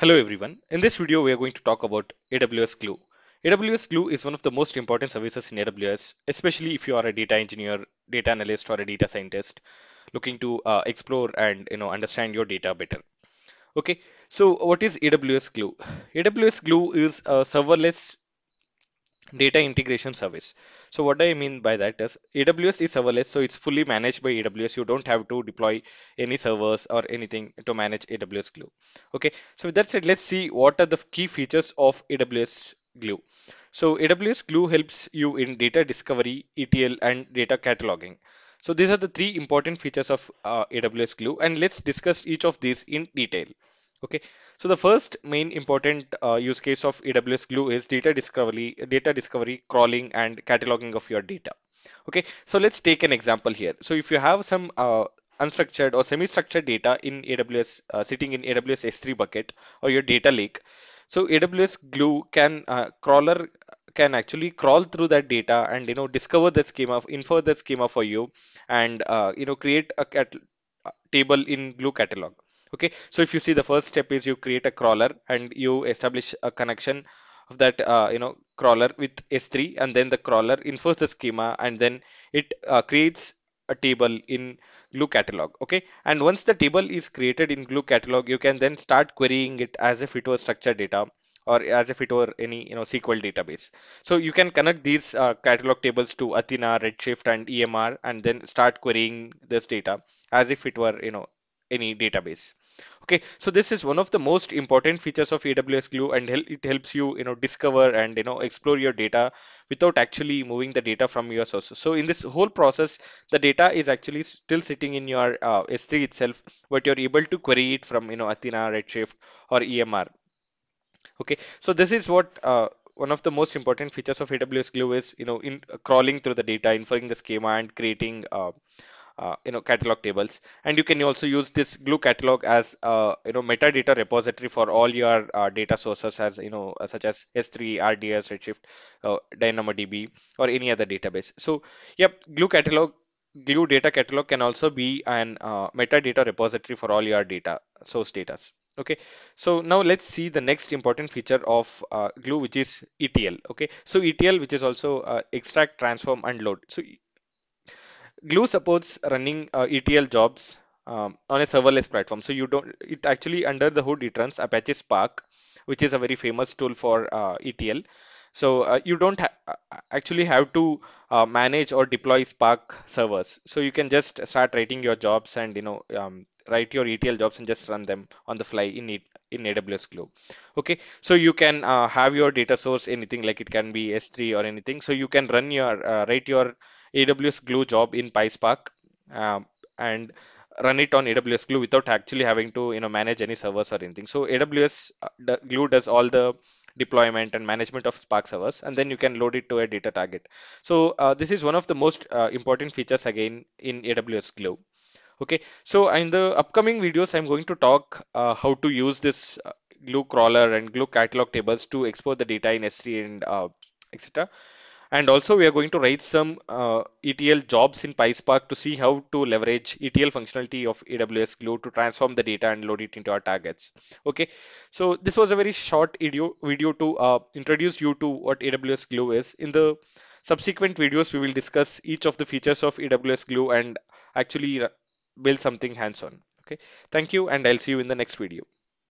Hello everyone. In this video, we are going to talk about AWS Glue. AWS Glue is one of the most important services in AWS, especially if you are a data engineer, data analyst, or a data scientist looking to uh, explore and you know understand your data better. Okay, so what is AWS Glue? AWS Glue is a serverless data integration service. So what I mean by that is AWS is serverless, so it's fully managed by AWS. You don't have to deploy any servers or anything to manage AWS Glue. Okay, so with that said, let's see what are the key features of AWS Glue. So AWS Glue helps you in data discovery, ETL, and data cataloging. So these are the three important features of uh, AWS Glue, and let's discuss each of these in detail. Okay, so the first main important uh, use case of AWS Glue is data discovery, data discovery, crawling, and cataloging of your data. Okay, so let's take an example here. So if you have some uh, unstructured or semi-structured data in AWS uh, sitting in AWS S3 bucket or your data lake, so AWS Glue can uh, crawler can actually crawl through that data and you know discover that schema, infer that schema for you, and uh, you know create a uh, table in Glue catalog. Okay, so if you see the first step is you create a crawler and you establish a connection of that uh, you know crawler with S3 and then the crawler infers the schema and then it uh, creates a table in Glue catalog. Okay, and once the table is created in Glue catalog, you can then start querying it as if it was structured data or as if it were any you know SQL database. So you can connect these uh, catalog tables to Athena, Redshift, and EMR, and then start querying this data as if it were you know any database. Okay, so this is one of the most important features of AWS Glue, and it helps you, you know, discover and you know explore your data without actually moving the data from your sources. So in this whole process, the data is actually still sitting in your uh, S3 itself, but you're able to query it from you know Athena, Redshift, or EMR. Okay, so this is what uh, one of the most important features of AWS Glue is, you know, in uh, crawling through the data, inferring the schema, and creating uh, uh, you know catalog tables. And you can also use this glue catalog as uh, you know metadata repository for all your uh, data sources as you know such as s3 rds redshift uh, dynamodb or any other database. So yep glue catalog glue data catalog can also be an uh, metadata repository for all your data source data okay. So now let's see the next important feature of uh, glue which is etl okay. So etl which is also uh, extract transform and load so Glue supports running uh, ETL jobs um, on a serverless platform. So you don't, it actually under the hood, it runs Apache Spark, which is a very famous tool for uh, ETL. So uh, you don't ha uh, actually have to uh, manage or deploy Spark servers. So you can just start writing your jobs and you know um, write your ETL jobs and just run them on the fly in it in AWS Glue. Okay, so you can uh, have your data source anything like it can be S3 or anything. So you can run your write your AWS Glue job in PySpark um, and run it on AWS Glue without actually having to you know manage any servers or anything. So AWS uh, Glue does all the deployment and management of Spark servers, and then you can load it to a data target. So uh, this is one of the most uh, important features again in AWS Glue. Okay, so in the upcoming videos, I'm going to talk uh, how to use this uh, Glue crawler and Glue catalog tables to export the data in S3 and uh, etc. And also we are going to write some uh, ETL jobs in PySpark to see how to leverage ETL functionality of AWS Glue to transform the data and load it into our targets. Okay, so this was a very short video, video to uh, introduce you to what AWS Glue is. In the subsequent videos, we will discuss each of the features of AWS Glue and actually build something hands-on. Okay, thank you and I'll see you in the next video.